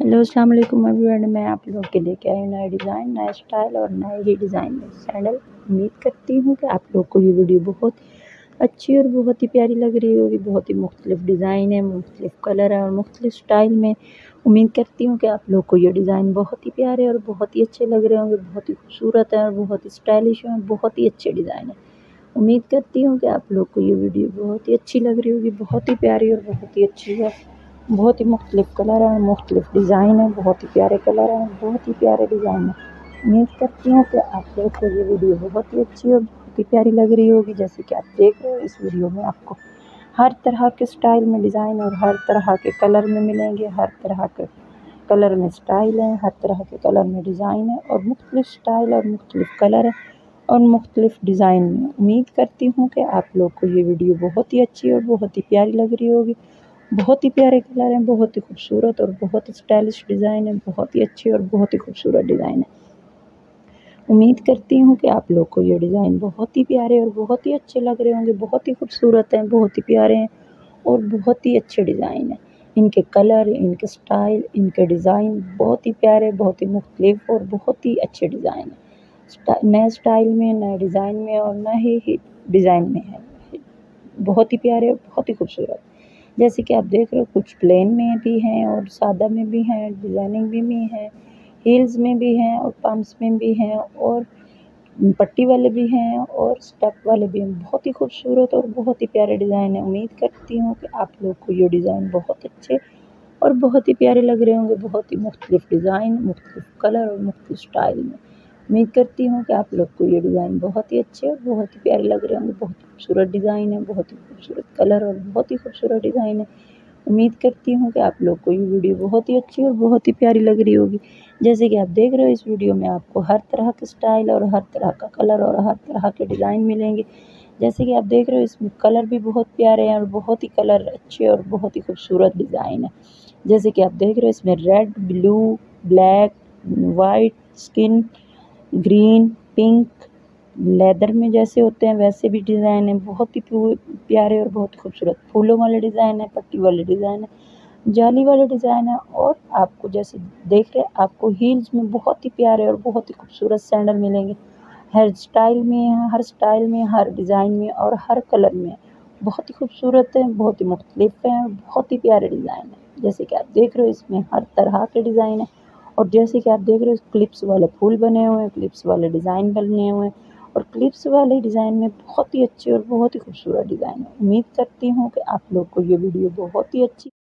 Hello अस्सलाम वालेकुम everyone मैं आप लोग के लेके आई नया डिज़ाइन नया स्टाइल और नए ही डिज़ाइन में सैंडल उम्मीद करती हूँ कि आप लोग को ये वीडियो बहुत अच्छी और बहुत ही प्यारी लग रही होगी बहुत ही मुख्तलिफ़ डिज़ाइन है मुख्तलिफ़ कलर है और मुख्तलिफ़ स्टाइल में उम्मीद करती हूँ कि आप लोग को ये डिज़ाइन बहुत ही प्यारे और बहुत ही अच्छे लग रहे होंगे बहुत ही खूबसूरत है और बहुत ही स्टाइलिश है बहुत ही अच्छे डिज़ाइन है उम्मीद करती हूँ कि आप लोग को ये वीडियो बहुत ही अच्छी लग रही होगी बहुत ही प्यारी और बहुत ही अच्छी है बहुत ही मुख्तलिफ़ कलर हैं, मुख्तलिफ़ डिज़ाइन है, बहुत ही प्यारे कलर हैं, बहुत ही प्यारे डिज़ाइन है। उम्मीद करती हूँ कि आप लोग को ये वीडियो बहुत ही अच्छी और बहुत ही प्यारी लग रही होगी, जैसे कि आप देख रहे हो इस वीडियो में आपको। हर तरह के स्टाइल में डिज़ाइन और हर तरह के कलर में मिलेंगे, हर तरह के कलर में स्टाइल है, हर तरह के कलर में डिज़ाइन है और मुख्तलिफ़ स्टाइल और मुख्तलिफ़ कलर है और मुख्तलिफ़ डिज़ाइन में उम्मीद करती हूँ कि आप लोग को ये वीडियो बहुत ही अच्छी और बहुत ही प्यारी लग रही होगी। बहुत ही प्यारे कलर हैं बहुत ही खूबसूरत और बहुत ही स्टाइलिश डिज़ाइन है बहुत ही अच्छी और बहुत ही खूबसूरत डिज़ाइन है उम्मीद करती हूँ कि आप लोग को ये डिज़ाइन बहुत ही प्यारे और बहुत ही अच्छे लग रहे होंगे बहुत ही खूबसूरत हैं बहुत ही प्यारे हैं और बहुत ही अच्छे डिज़ाइन हैं इनके कलर इनके स्टाइल इनके डिज़ाइन बहुत ही प्यारे बहुत ही मुख्तलिफ़ और बहुत ही अच्छे डिज़ाइन हैं नए स्टाइल में नए डिज़ाइन में और नए ही डिज़ाइन में है बहुत ही प्यारे और बहुत ही खूबसूरत जैसे कि आप देख रहे हो, कुछ प्लेन में भी हैं और सादा में भी हैं, डिज़ाइनिंग भी में है, हील्स में भी हैं और पम्प्स में भी हैं और पट्टी वाले भी हैं और स्टेप वाले भी हैं। बहुत ही खूबसूरत और बहुत ही प्यारे डिज़ाइन है। उम्मीद करती हूँ कि आप लोग को ये डिज़ाइन बहुत अच्छे और बहुत ही प्यारे लग रहे होंगे। बहुत ही मुख्तलिफ़ डिज़ाइन, मुख्तलिफ़ कलर और मुख्तलिफ़ स्टाइल में। उम्मीद करती हूँ कि आप लोग को ये डिज़ाइन बहुत ही अच्छे और बहुत ही प्यारे लग रहे होंगे। बहुत खूबसूरत डिज़ाइन है, बहुत ही खूबसूरत कलर और बहुत ही खूबसूरत डिज़ाइन है। उम्मीद करती हूँ कि आप लोग को ये वीडियो बहुत ही अच्छी और बहुत ही प्यारी लग रही होगी। जैसे कि आप देख रहे हो, इस वीडियो में आपको हर तरह के स्टाइल और हर तरह का कलर और हर तरह के डिज़ाइन मिलेंगे। जैसे कि आप देख रहे हो, इसमें कलर भी बहुत प्यारे हैं और बहुत ही कलर अच्छे और बहुत ही खूबसूरत डिज़ाइन है। जैसे कि आप देख रहे हो, इसमें red, blue, black white skin green, pink, leather में जैसे होते हैं, वैसे भी डिज़ाइन है। बहुत ही प्यारे और बहुत खूबसूरत। फूलों वाले डिज़ाइन है, पट्टी वाले डिज़ाइन है, जाली वाले डिज़ाइन है और आपको जैसे देख रहे हैं, आपको हील्स में बहुत ही प्यारे और बहुत ही खूबसूरत सैंडल मिलेंगे। हर स्टाइल में, हर स्टाइल में, हर डिज़ाइन में और हर कलर में। बहुत ही खूबसूरत है, बहुत ही मुख्तलिफ़ है बहुत ही प्यारे डिज़ाइन है। जैसे कि आप देख रहे हो, इसमें हर तरह के डिज़ाइन है। और जैसे कि आप देख रहे हो क्लिप्स वाले फूल बने हुए हैं क्लिप्स वाले डिज़ाइन बने हुए हैं और क्लिप्स वाले डिज़ाइन में बहुत ही अच्छे और बहुत ही खूबसूरत डिज़ाइन है। उम्मीद करती हूँ कि आप लोग को ये वीडियो बहुत ही अच्छी